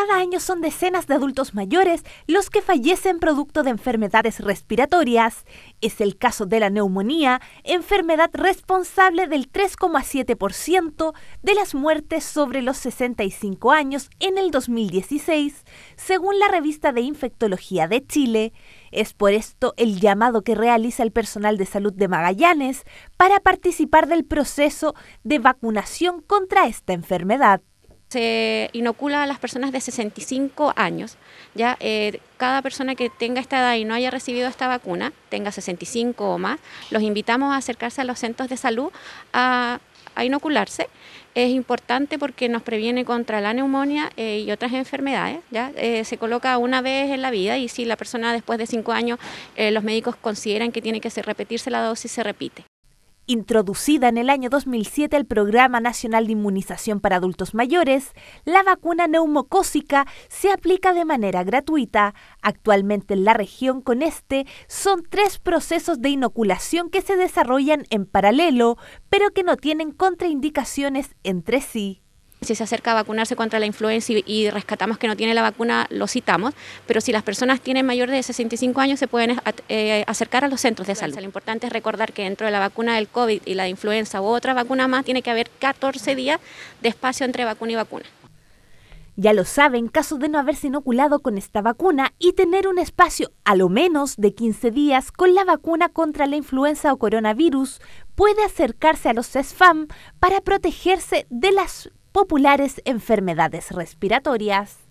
Cada año son decenas de adultos mayores los que fallecen producto de enfermedades respiratorias. Es el caso de la neumonía, enfermedad responsable del 3,7% de las muertes sobre los 65 años en el 2016, según la revista de Infectología de Chile. Es por esto el llamado que realiza el personal de salud de Magallanes para participar del proceso de vacunación contra esta enfermedad se inocula a las personas de 65 años. Ya eh, cada persona que tenga esta edad y no haya recibido esta vacuna, tenga 65 o más, los invitamos a acercarse a los centros de salud a, inocularse. Es importante porque nos previene contra la neumonía eh, y otras enfermedades. ¿ya? Eh, se coloca una vez en la vida y si la persona después de 5 años los médicos consideran que tiene que repetirse la dosis, se repite. Introducida en el año 2007 al Programa Nacional de Inmunización para Adultos Mayores, la vacuna neumocócica se aplica de manera gratuita. Actualmente en la región con este son tres procesos de inoculación que se desarrollan en paralelo, pero que no tienen contraindicaciones entre sí. Si se acerca a vacunarse contra la influenza y, rescatamos que no tiene la vacuna, lo citamos, pero si las personas tienen mayor de 65 años se pueden eh, acercar a los centros de salud. Lo importante es recordar que dentro de la vacuna del COVID y la influenza u otra vacuna más tiene que haber 14 días de espacio entre vacuna y vacuna. Ya lo saben, caso de no haberse inoculado con esta vacuna y tener un espacio a lo menos de 15 días con la vacuna contra la influenza o coronavirus, puede acercarse a los CESFAM para protegerse de las populares enfermedades respiratorias.